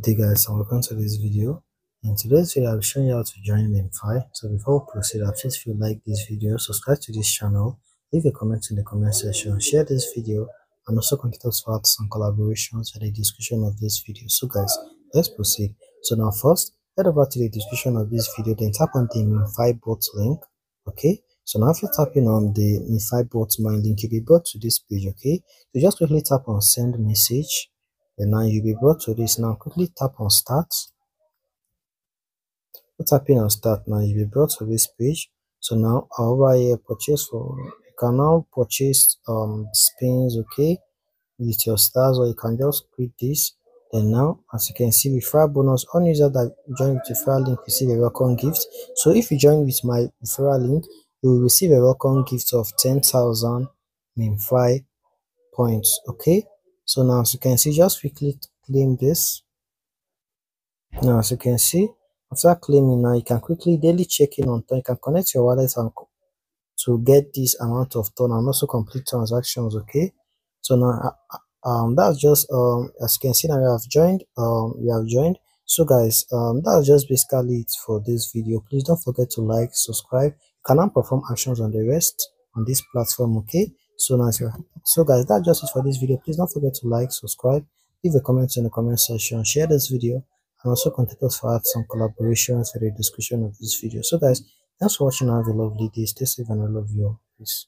day guys and welcome to this video. In today's video i'll showing you how to join MemeFi so before we proceed please if you like this video subscribe to this channel leave a comment in the comment section share this video and also contact us for some collaborations at the description of this video. So guys let's proceed. So now first head over to the description of this video then tap on the MemeFi bot link okay? So now if you're tapping on the MemeFi bot my link you'll be brought to this page okay? So just quickly tap on send message and now you'll be brought to this now quickly tap on start. Tapping on start now you'll be brought to this page. So now over here purchase for you can now purchase um spins okay with your stars or you can just click this. Then now as you can see referral bonus on user that join with referral link receive a welcome gift. So if you join with my referral link you will receive a welcome gift of 10,000 MemeFi points okay so now as you can see just quickly claim this. Now as you can see after claiming now you can quickly daily check in on you can connect your wallet and to get this amount of ton and also complete transactions okay? So now uh, uh, um that's just um as you can see now we have joined um we have joined. So guys um that's just basically it for this video. Please don't forget to like subscribe. You can now perform actions on the rest on this platform okay so nice so guys that's just it for this video. Please don't forget to like subscribe leave a comment in the comment section share this video and also contact us for some collaborations in the description of this video. So guys thanks for watching. Have a lovely day. Stay safe and i love you peace